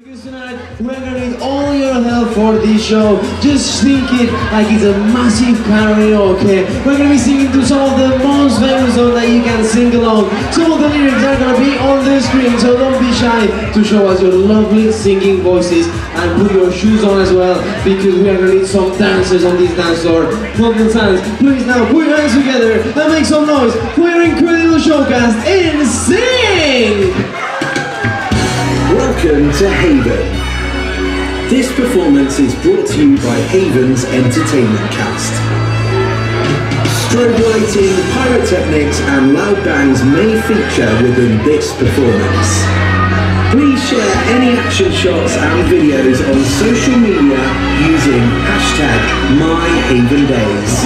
Tonight we're gonna need all your help for this show. Just think it like it's a massive karaoke. We're gonna be singing to some of the most famous songs that you can sing along. Some of the lyrics are gonna be on the screen, so don't be shy to show us your lovely singing voices and put your shoes on as well because we are gonna need some dancers on this dance floor. Golden Sands, please now put your hands together and make some noise for your incredible showcast in Sing! Welcome to Haven. This performance is brought to you by Haven's Entertainment Cast. Strobe lighting, pyrotechnics and loud bands may feature within this performance. Please share any action shots and videos on social media using hashtag MyHavenDays.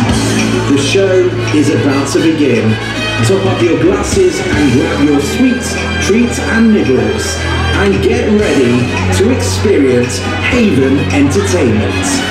The show is about to begin. Top up your glasses and grab your sweets, treats and nibbles. And get ready to experience Haven Entertainment.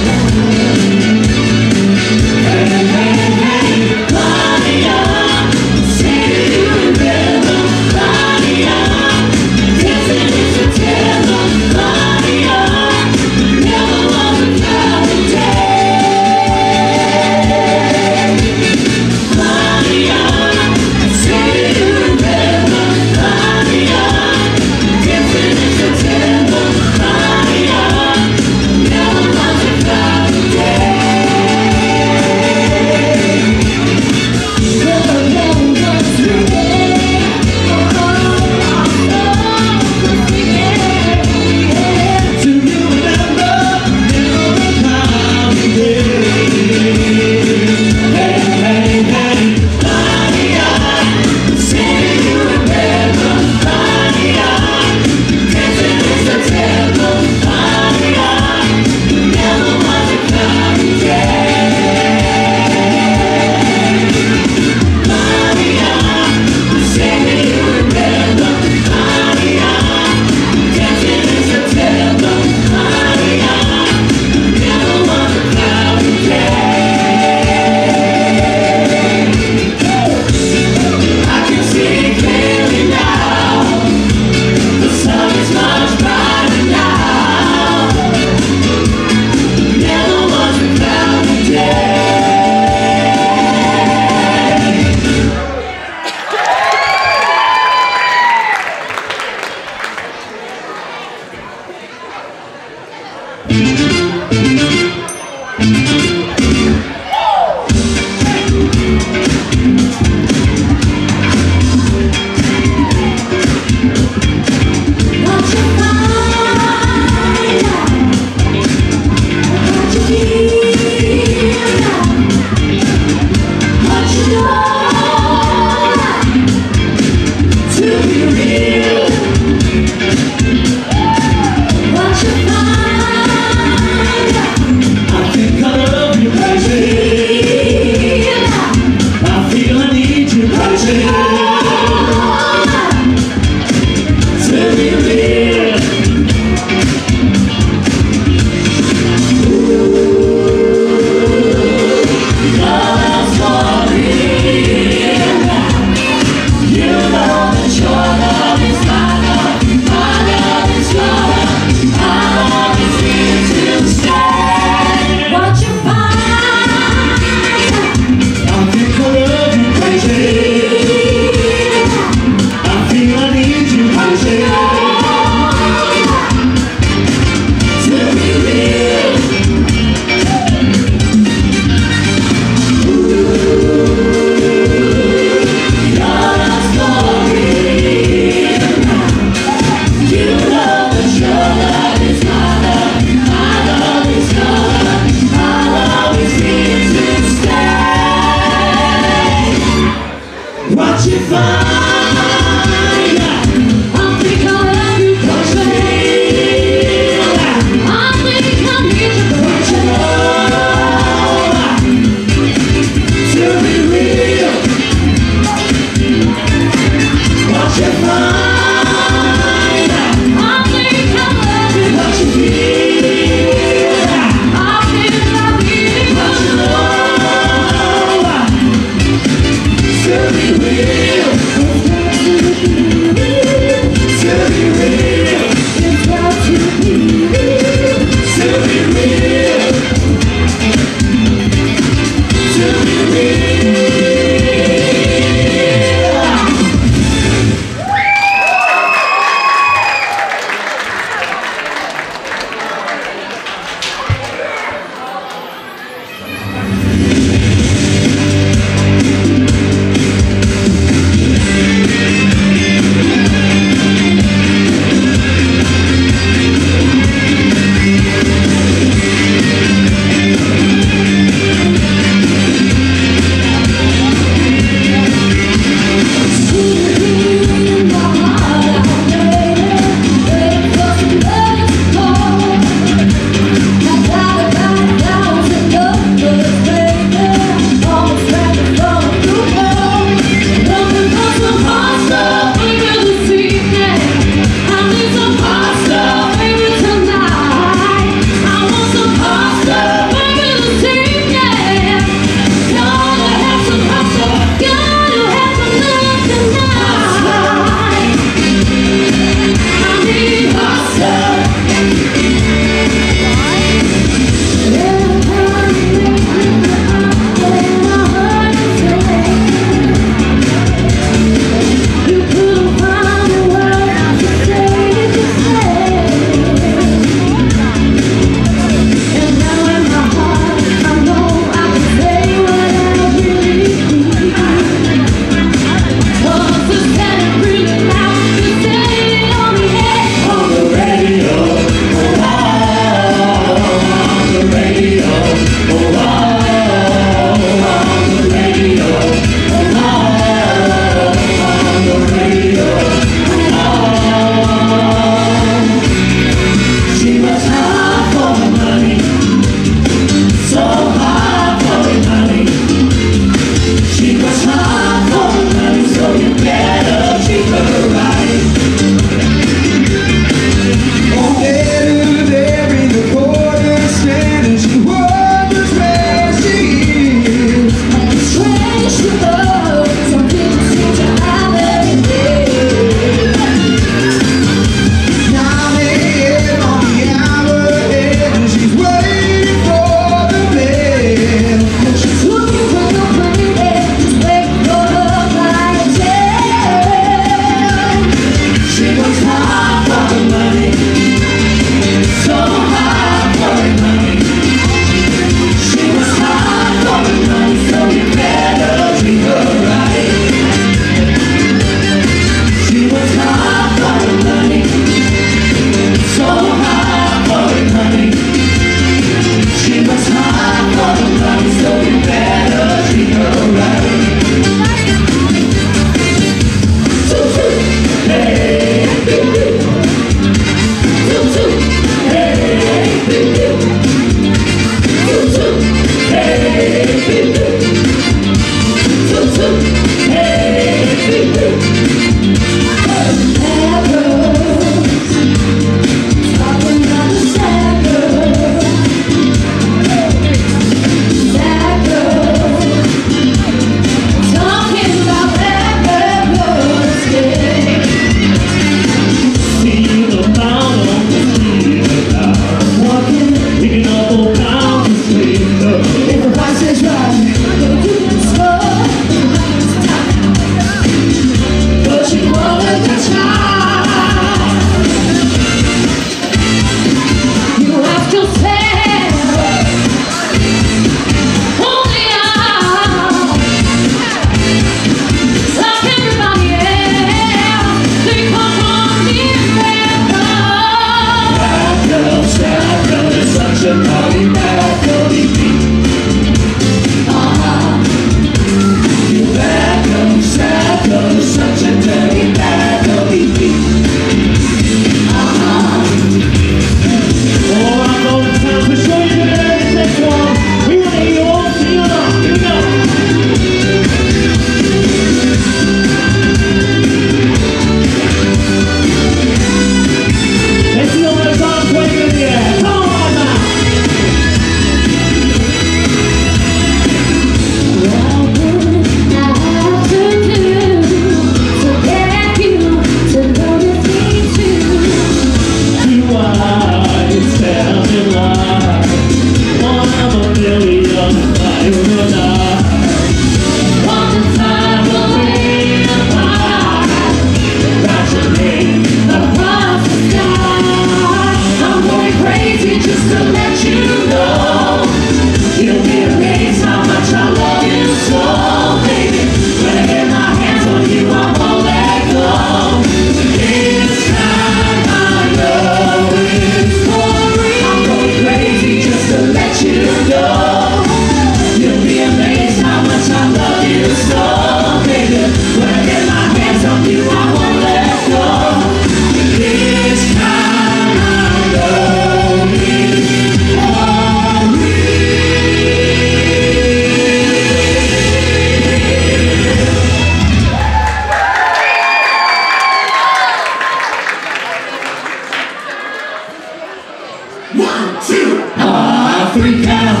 Ah, freak out.